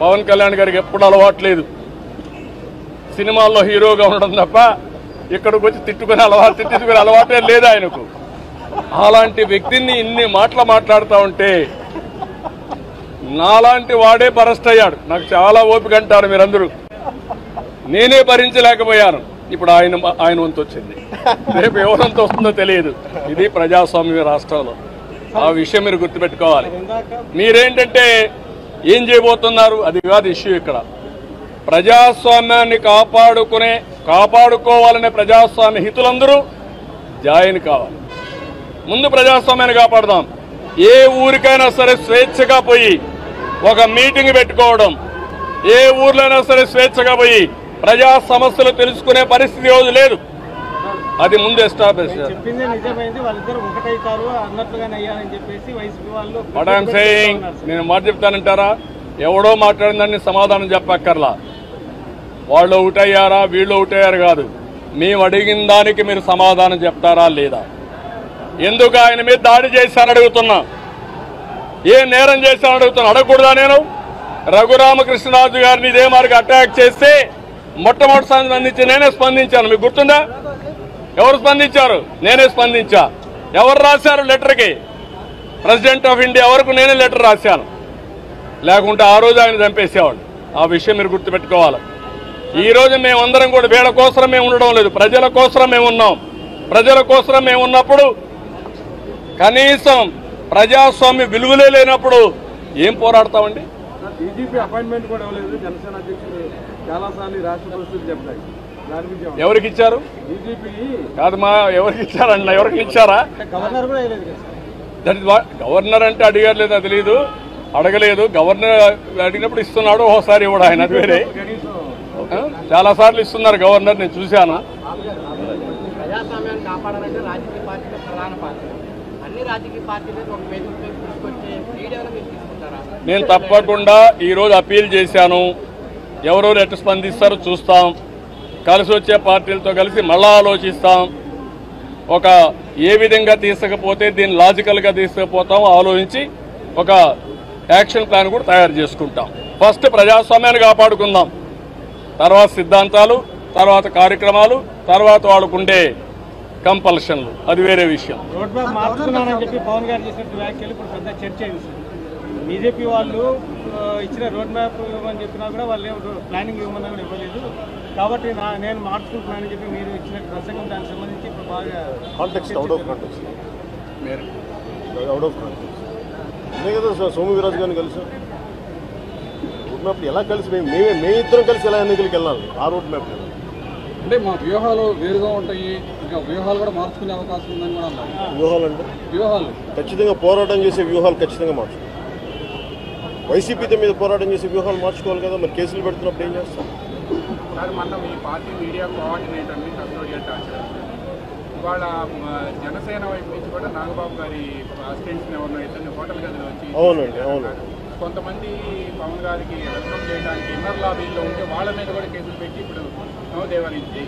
పవన్ కళ్యాణ్ గారికి ఎప్పుడు అలవాట్లేదు సినిమాల్లో హీరోగా ఉండడం తప్ప ఇక్కడికి వచ్చి తిట్టుకునే అలవాటు తిట్టుకునే అలవాటే లేదు ఆయనకు. అలాంటి వ్యక్తిని ఇన్ని మాటలు మాట్లాడుతూ ఉంటే నాలాంటి వాడే బరస్ట్ అయ్యాడు. నాకు చాలా ఓపిక అంటారు మీరందరూ. నేనే భరించలేకపోయాను. ఇప్పుడు ఆయన ఆయన వంతు వచ్చింది. రేపు ఎవరంత వస్తుందో తెలియదు. ఇది ప్రజాస్వామ్య రాష్ట్రంలో. ఆ విషయం మీరు గుర్తుపెట్టుకోవాలి. మీరేంటంటే ఏం చేయబోతున్నారు? అది కాదు ఇష్యూ ఇక్కడ. ప్రజాస్వామ్యాన్ని కాపాడుకునే కాపాడుకోవాలనే ప్రజాస్వామ్య హితులందరూ జాయిన్ కావాలి. ముందు ప్రజాస్వామ్యాన్ని కాపాడదాం. ఏ ఊరికైనా సరే స్వేచ్ఛగా పోయి ఒక మీటింగ్ పెట్టుకోవడం ఏ ఊర్లోనైనా సరే స్వేచ్ఛగా పోయి ప్రజా సమస్యలు తెలుసుకునే పరిస్థితి రోజు లేదు. అది ముందు ఎస్టాబ్లిష్ వాట్ ఐఎమ్ సేయింగ్ నేను మాట చెప్తానంటారా? ఎవడో మాట్లాడిందని సమాధానం చెప్పక్కర్లా. వాళ్ళు ఒకటయ్యారా వీళ్ళు ఒకటయ్యారు కాదు. మేము అడిగిన దానికి మీరు సమాధానం చెప్తారా లేదా? ఎందుకు ఆయన మీద దాడి చేశారని అడుగుతున్నా? ఏ నేరం చేశారని అడుగుతున్నా? అడగకూడదా నేను? రఘురామకృష్ణరాజు గారిని ఇదే మార్గం అటాక్ చేస్తే మొట్టమొదటి స్పందించి నేనే స్పందించాను. మీకు గుర్తుందా? ఎవరు స్పందించారు? నేనే స్పందించా. ఎవరు రాశారు లెటర్కి? ప్రెసిడెంట్ ఆఫ్ ఇండియా వరకు నేనే లెటర్ రాశాను. లేకుంటే ఆ రోజు ఆయన చంపేసేవాడు. ఆ విషయం మీరు గుర్తుపెట్టుకోవాలి. ఈ రోజు మేమందరం కూడా వీళ్ళ కోసం మేము ఉండడం లేదు. ప్రజల కోసం మేము ఉన్నాం? ప్రజల కోసం మేము ఉన్నప్పుడు కనీసం ప్రజాస్వామ్య విలువలే లేనప్పుడు ఏం పోరాడతామండి? డీజీపీ అపాయింట్మెంట్ కూడా ఇవ్వలేదు. జనసేన అధ్యక్షుడు చాలాసార్లు రాష్ట్ర పరిస్థితులు చెప్తాయి ఎవరికి ఇచ్చారు డీజీపీ కాదు మా ఎవరికి ఇచ్చారన్న ఎవరికి ఇచ్చారా గవర్నర్ దట్ అంటే అడిగారు లేదా తెలియదు అడగలేదు. గవర్నర్ అడిగినప్పుడు ఇస్తున్నాడు ఒకసారి ఇవ్వడు ఆయన అది వేరే? చాలా సార్లు ఇస్తున్నారు గవర్నర్ నేను చూశాను. ప్రజాస్వామ్యాన్ని కాపాడాలంటే రాజకీయ పార్టీలు ప్రధాన పాత్ర. అన్ని రాజకీయ పార్టీలు ఒక వేదిక మీద తీసుకొచ్చే మీడియాలో మీరు తీసుకుంటారా? నేను తప్పకుండా ఈరోజు అప్పీల్ చేశాను. ఎవరెవరు ఎట్టు స్పందిస్తారో చూస్తాం. కలిసి వచ్చే పార్టీలతో కలిసి మళ్ళా ఆలోచిస్తాం. ఒక ఏ విధంగా తీసుకపోతే దీన్ని లాజికల్గా తీసుకుపోతాం ఆలోచించి ఒక యాక్షన్ ప్లాన్ కూడా తయారు చేసుకుంటాం. ఫస్ట్ ప్రజాస్వామ్యాన్ని కాపాడుకుందాం. తర్వాత సిద్ధాంతాలు తర్వాత కార్యక్రమాలు తర్వాత వాళ్ళకుండే కంపల్షన్లు. అది వేరే విషయం. బీజేపీ వాళ్ళు ఇచ్చిన రోడ్ మ్యాప్ ఇవ్వమని చెప్పినా కూడా వాళ్ళు ఏం ప్లానింగ్ ఇవ్వమన్నా కూడా ఇవ్వలేదు. కాబట్టి నా నేను మార్చుకుంటున్నానని చెప్పి మీరు ఇచ్చిన ప్రసంగం దానికి సంబంధించి ఇప్పుడు బాగా context out of context out of context అంతే కదా సో- సోము వీరాజు గారిని కలిసి. రూట్ మ్యాప్ ఎలా కలిసి మేము మేమే మే ఇద్దరం కలిసి ఎలా ఎన్నికలకు వెళ్ళాలి? ఆ రూట్ మ్యాప్ అంటే మా వ్యూహాలు వేరుగా ఉంటాయి. ఇంకా వ్యూహాలు కూడా మార్చుకునే అవకాశం ఉందని కూడా అన్నారు. వ్యూహాలు అంటే? వ్యూహాలు. ఖచ్చితంగా పోరాటం చేసే వ్యూహాలు ఖచ్చితంగా మార్చు వైసీపీతో మీద పోరాటం చేసే వ్యూహాలు మార్చుకోవాలి కదా మరి కేసులు పెడుతున్నప్పుడు ఏం చేస్తాం? సార్ మొన్న మీ పార్టీ మీడియా కోఆర్డినేటర్ని కస్టోడియల్ టార్చర్ ఇవాళ జనసేన వైపు నుంచి కూడా నాగబాబు గారి అసిస్టెంట్స్ని ఎవరినో ఇద్దరిని హోటల్ గదిలో వచ్చి అవునండి, అవును. కొంతమంది పవన్ గారికి రెస్పాండ్ చేయడానికి ఇన్నర్ లాబీల్లో ఉంటే వాళ్ళ మీద కూడా కేసులు పెట్టి ఇప్పుడు నవదేవాల నుంచి